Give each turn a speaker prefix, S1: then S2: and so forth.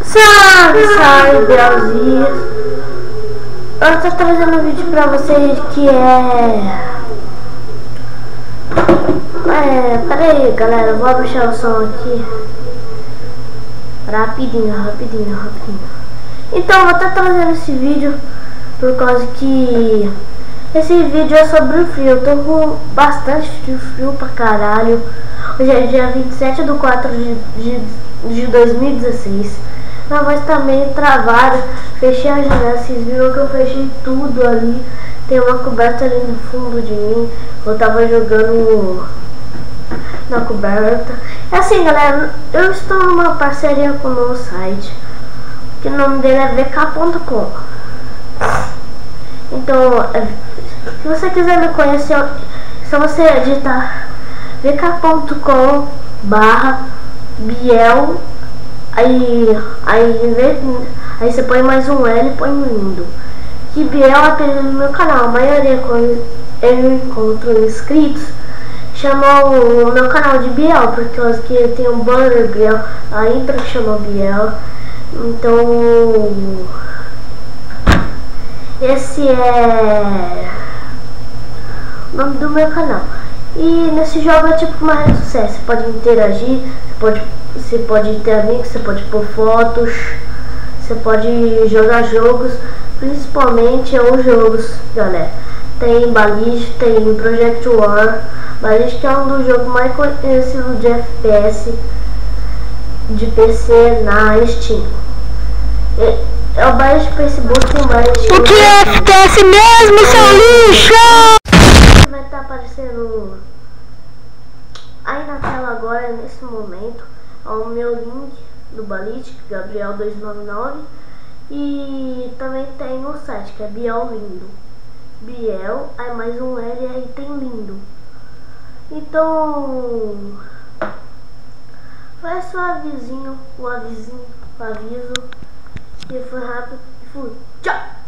S1: Salve, salve, Belzinhos! Eu tô trazendo um vídeo pra vocês que é... É, peraí galera, vou abaixar o som aqui. Rapidinho, rapidinho, rapidinho. Então, vou estar trazendo esse vídeo Por causa que Esse vídeo é sobre o frio. Eu tô com bastante frio, pra caralho. Hoje é dia 27 de 4 de, de, de 2016 Minha voz tá meio travada Fechei a janela, vocês viram que eu fechei tudo ali Tem uma coberta ali no fundo de mim Eu tava jogando na coberta. É assim, galera, eu estou numa parceria com o novo site, que o nome dele é vk.com. Então, é, se você quiser me conhecer, é só você digitar vk.com barra Biel, aí, aí, aí você põe mais um L e põe um lindo. Que Biel é apelido no meu canal, a maioria quando eu encontro inscritos chama o meu canal de Biel, porque que tem um banner Biel, a intro chama Biel. Então esse é o nome do meu canal. E nesse jogo é tipo uma rede social, você pode interagir, você pode, você pode ter amigos, você pode pôr fotos, você pode jogar jogos, principalmente os jogos, galera. Tem Balist, tem Project War, Balist é um dos jogos mais conhecidos de FPS de PC na Steam. É, é o Balist Facebook Balist.
S2: O que é FPS mesmo, seu lixo?
S1: Vai estar tá aparecendo aí na tela agora, nesse momento, é o meu link do Ballistic, Gabriel299. E também tem o site, que é Biel Lindo. Biel, aí mais um L e aí tem lindo. Então, foi suavezinho, o avisinho, o aviso, e foi rápido e fui. Tchau!